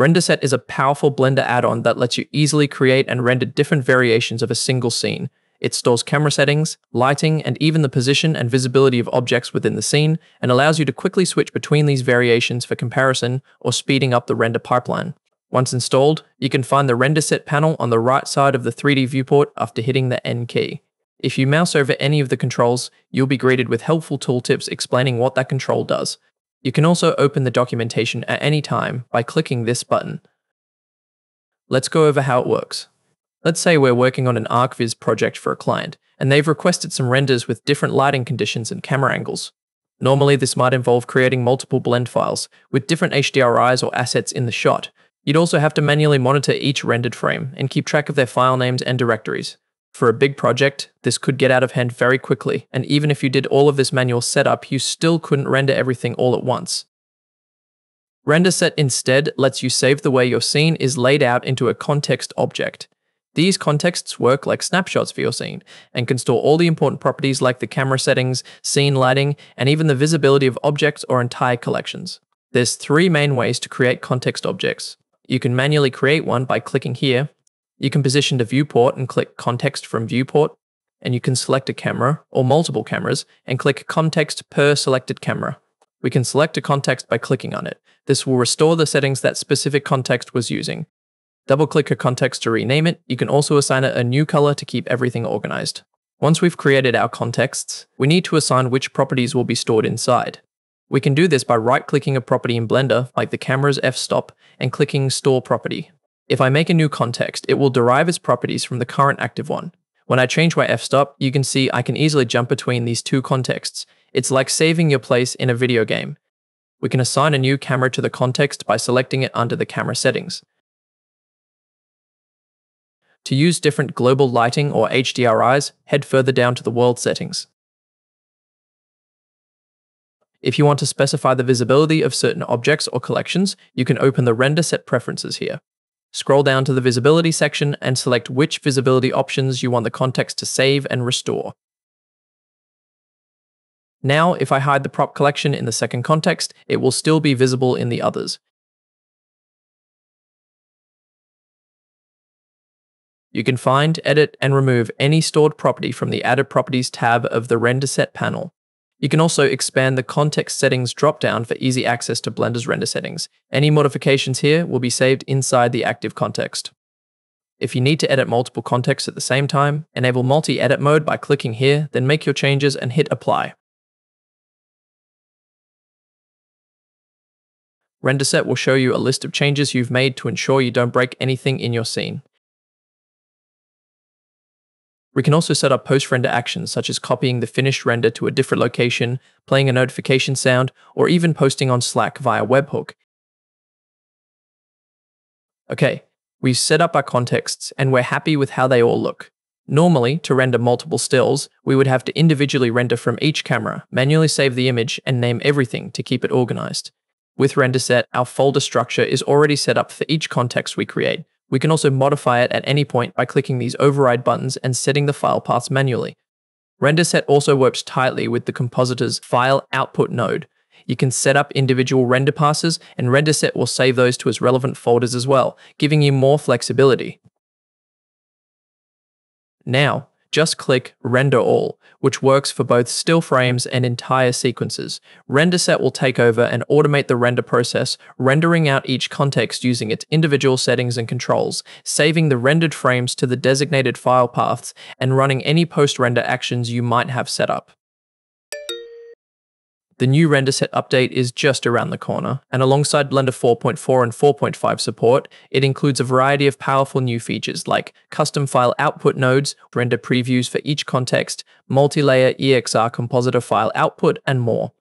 RenderSet is a powerful Blender add-on that lets you easily create and render different variations of a single scene. It stores camera settings, lighting, and even the position and visibility of objects within the scene, and allows you to quickly switch between these variations for comparison or speeding up the render pipeline. Once installed, you can find the RenderSet panel on the right side of the 3D viewport after hitting the N key. If you mouse over any of the controls, you'll be greeted with helpful tooltips explaining what that control does. You can also open the documentation at any time by clicking this button. Let's go over how it works. Let's say we're working on an ArchViz project for a client, and they've requested some renders with different lighting conditions and camera angles. Normally, this might involve creating multiple blend files with different HDRIs or assets in the shot. You'd also have to manually monitor each rendered frame and keep track of their file names and directories. For a big project, this could get out of hand very quickly, and even if you did all of this manual setup, you still couldn't render everything all at once. RenderSet instead lets you save the way your scene is laid out into a context object. These contexts work like snapshots for your scene and can store all the important properties like the camera settings, scene lighting, and even the visibility of objects or entire collections. There's three main ways to create context objects. You can manually create one by clicking here, you can position the viewport and click Context from Viewport, and you can select a camera or multiple cameras and click Context per selected camera. We can select a context by clicking on it. This will restore the settings that specific context was using. Double click a context to rename it. You can also assign it a new color to keep everything organized. Once we've created our contexts, we need to assign which properties will be stored inside. We can do this by right clicking a property in Blender, like the camera's f-stop, and clicking Store Property. If I make a new context, it will derive its properties from the current active one. When I change my f-stop, you can see I can easily jump between these two contexts. It's like saving your place in a video game. We can assign a new camera to the context by selecting it under the camera settings. To use different global lighting or HDRIs, head further down to the world settings. If you want to specify the visibility of certain objects or collections, you can open the render set preferences here. Scroll down to the visibility section and select which visibility options you want the context to save and restore. Now, if I hide the prop collection in the second context, it will still be visible in the others. You can find, edit, and remove any stored property from the Added Properties tab of the Render Set panel. You can also expand the context settings dropdown for easy access to Blender's render settings. Any modifications here will be saved inside the active context. If you need to edit multiple contexts at the same time, enable multi-edit mode by clicking here, then make your changes and hit apply. RenderSet will show you a list of changes you've made to ensure you don't break anything in your scene. We can also set up post-render actions such as copying the finished render to a different location, playing a notification sound, or even posting on Slack via webhook. Okay, we've set up our contexts and we're happy with how they all look. Normally, to render multiple stills, we would have to individually render from each camera, manually save the image, and name everything to keep it organized. With RenderSet, our folder structure is already set up for each context we create, we can also modify it at any point by clicking these override buttons and setting the file paths manually. RenderSet also works tightly with the compositor's file output node. You can set up individual render passes, and RenderSet will save those to its relevant folders as well, giving you more flexibility. Now, just click Render All, which works for both still frames and entire sequences. RenderSet will take over and automate the render process, rendering out each context using its individual settings and controls, saving the rendered frames to the designated file paths, and running any post-render actions you might have set up. The new render set update is just around the corner, and alongside Blender 4.4 and 4.5 support, it includes a variety of powerful new features like custom file output nodes, render previews for each context, multi-layer EXR compositor file output, and more.